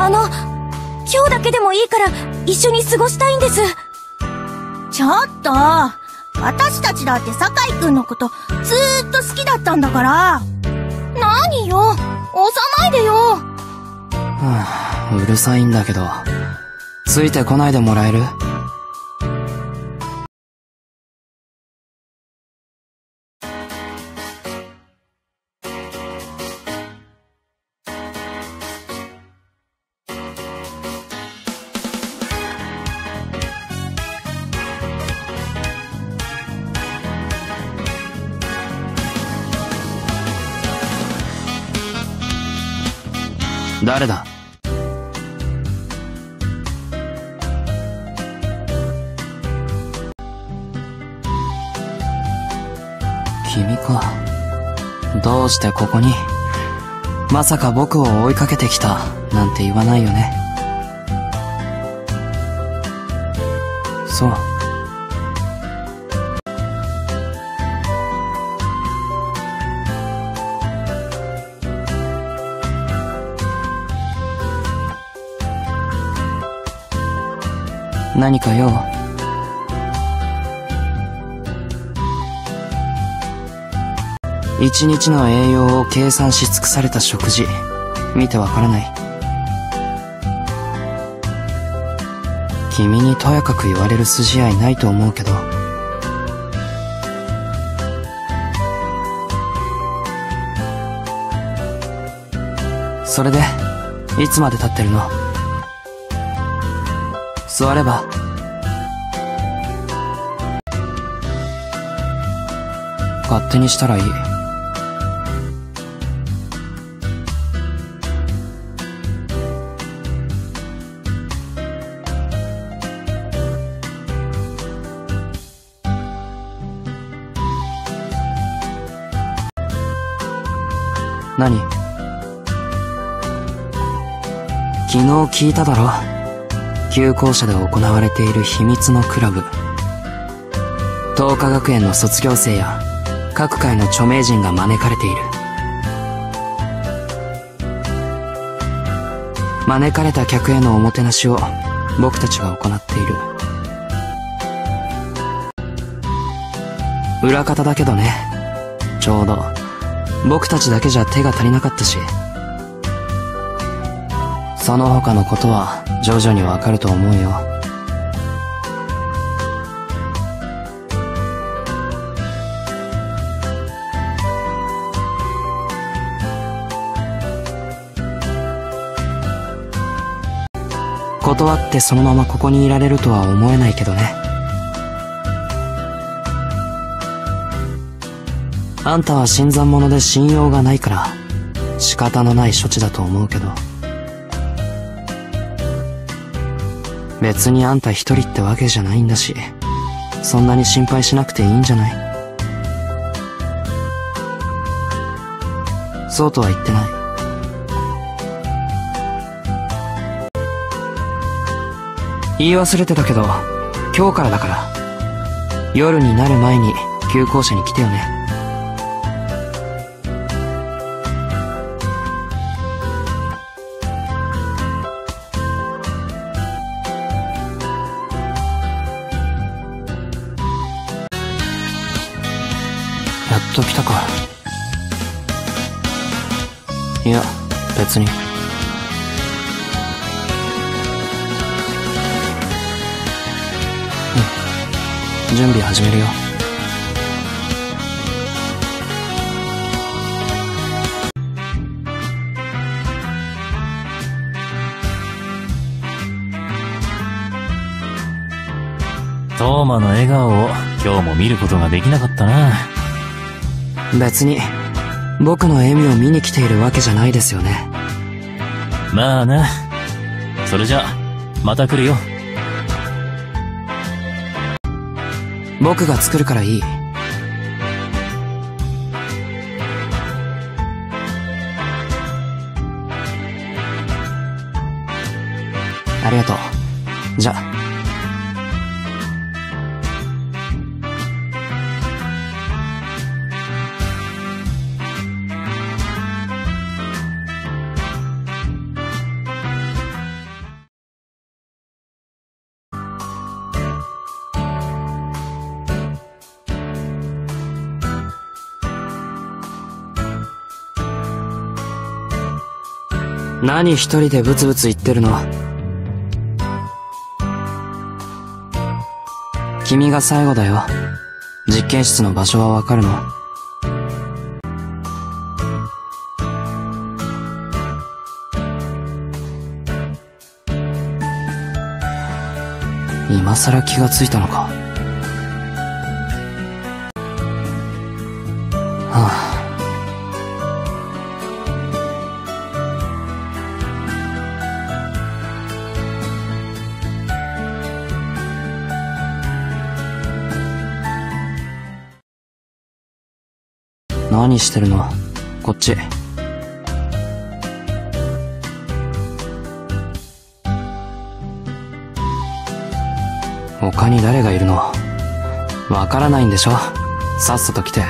あの、今日だけでもいいから一緒に過ごしたいんです。ちょっと、私たちだって酒井くんのことずーっと好きだったんだから。何よ、押さないでよ。はあ、うるさいんだけど、ついてこないでもらえる？誰だ？君か。どうしてここに？まさか僕を追いかけてきたなんて言わないよね。そう。何か用一日の栄養を計算し尽くされた食事。見てわからない。君にとやかく言われる筋合いないと思うけど。それでいつまで経ってるの？座れば。勝手にしたらいい。何？昨日聞いただろ？旧校舎で行われている秘密のクラブ。東華学園の卒業生や各界の著名人が招かれている。招かれた客へのおもてなしを僕たちが行っている。裏方だけどね。ちょうど。僕たちだけじゃ手が足りなかったし。その他のことは徐々にわかると思うよ。断ってそのままここにいられるとは思えないけどね。あんたは新参者で信用がないから仕方のない処置だと思うけど。別にあんた一人ってわけじゃないんだし、そんなに心配しなくていいんじゃない？そうとは言ってない。言い忘れてたけど、今日からだから、夜になる前に旧校舎に来てよね。やっと来たか。いや別に。うん。準備始めるよ。トーマの笑顔を今日も見ることができなかったな。別に、僕の笑みを見に来ているわけじゃないですよね。まあな。それじゃ、また来るよ。僕が作るからいい。ありがとう。じゃあ。何一人でブツブツ言ってるの？君が最後だよ。実験室の場所はわかるの？今さら気がついたのか？何してるの？こっち。他に誰がいるの？わからないんでしょ？さっさと来て。